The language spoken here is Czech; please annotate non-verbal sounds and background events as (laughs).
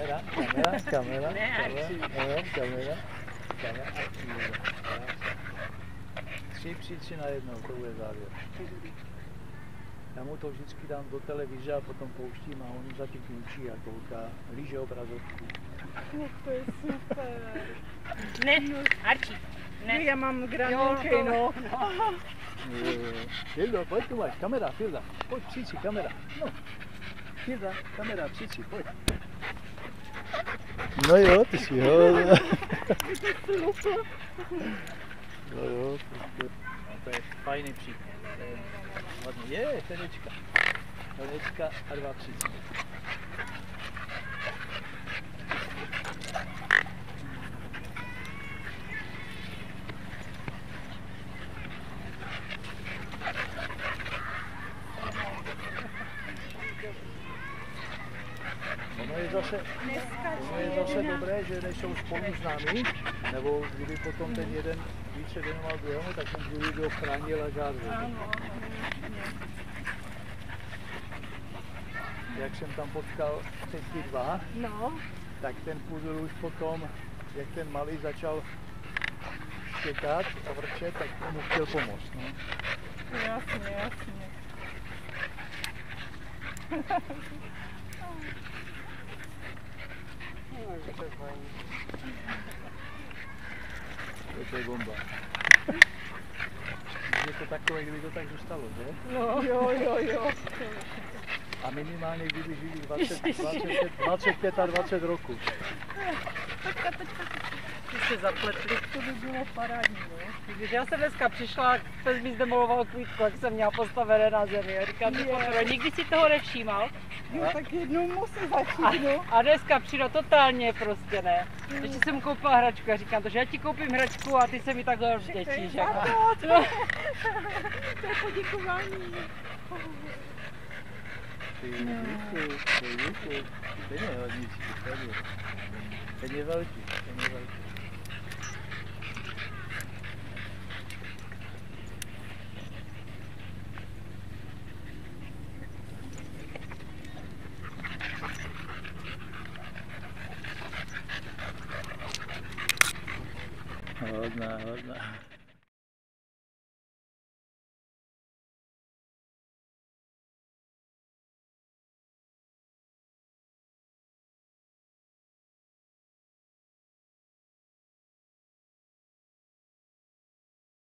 Kamera, kamera, kamera, Ne, kamera, kamera, kamera. Tři příči na jednou, to bude závěr. Já mu to vždycky dám do televize a potom pouštím a on za tím kňučí a kouká, líže obrazovku. To je super. Ne, Arčí. Ne. Já mám granulky, no. to- Fildo, pojď tu máš, kamera, Filda, pojď, příči, kamera, no. Filda, kamera, příči, pojď. No jo, ty jsi jo. (laughs) no jo, prostě. To je fajný příklad. Je, tenečka. Tenečka a dva 2,30. Je zase, je zase dobré, že nejsou spolu známí, nebo kdyby potom ten jeden více věnoval druhému, tak ten druhý by ho chránil a žádl. Ano. Jak jsem tam potkal teď ty dva, No. tak ten pudl už potom, jak ten malý začal štěkat a vrčet, tak mu chtěl pomoct. No. Jasně, jasně. To je bomba. Je to takové, kdyby to tak zůstalo, že? No. Jo, jo, jo. A minimálně kdyby žili 20, 25, 25 a 20 roku. Ty se zapletli. To by bylo parádní. Když já jsem dneska přišla, pes mi zdemoloval kvítku, jak jsem měla postavené na zemi. Říkám, nikdy si toho nevšímal. Jo, tak jednou musí začít, A, no. a dneska přijde totálně prostě ne. Ještě jsem mu koupila hračku a říkám to, že já ti koupím hračku a ty se mi takhle vděčíš. Jako. to, No. to je poděkování. Ty díky, ty je velký, ten je velký. Одна, одна.